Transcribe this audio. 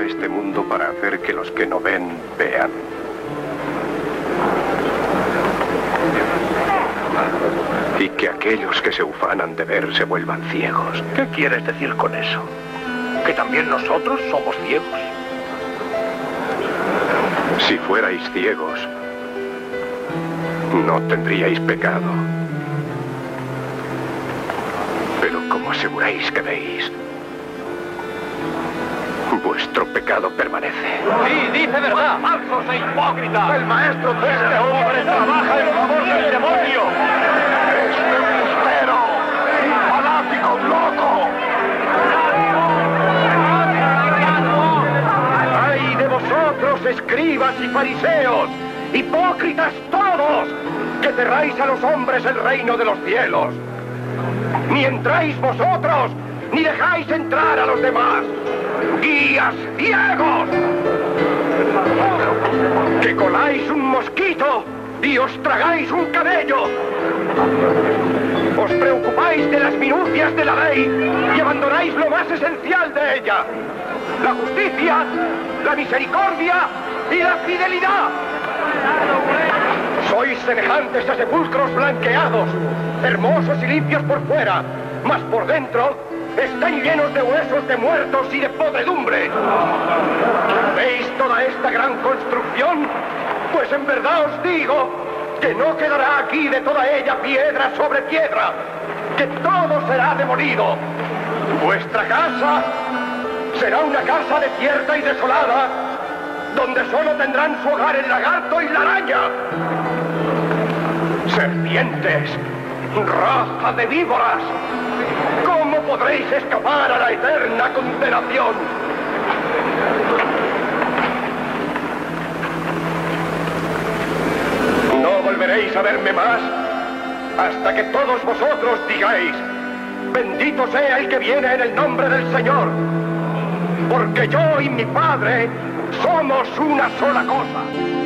este mundo para hacer que los que no ven vean. Y que aquellos que se ufanan de ver se vuelvan ciegos. ¿Qué quieres decir con eso? ¿Que también nosotros somos ciegos? Si fuerais ciegos, no tendríais pecado. Pero como aseguráis que veis, vuestro pecado permanece. Sí, dice verdad. ¡Falsos e hipócritas! ¡El maestro de este hombre trabaja en favor del demonio! ¡Es embustero! ¡Fanático loco! ¡Ay de vosotros, escribas y fariseos! ¡Hipócritas todos! Que cerráis a los hombres el reino de los cielos. Ni entráis vosotros, ni dejáis entrar a los demás. ¡Guías ciegos! Que coláis un mosquito y os tragáis un cabello. Os preocupáis de las minucias de la ley y abandonáis lo más esencial de ella. La justicia, la misericordia y la fidelidad. Sois semejantes a sepulcros blanqueados, hermosos y limpios por fuera, mas por dentro están llenos de huesos de muertos y de podredumbre. ¿Veis toda esta gran construcción? Pues en verdad os digo que no quedará aquí de toda ella piedra sobre piedra, que todo será demolido. Vuestra casa será una casa desierta y desolada, donde solo tendrán su hogar el lagarto y la araña. Serpientes, raza de víboras, ¿cómo podréis escapar a la eterna condenación? No volveréis a verme más hasta que todos vosotros digáis, bendito sea el que viene en el nombre del Señor, porque yo y mi Padre somos una sola cosa.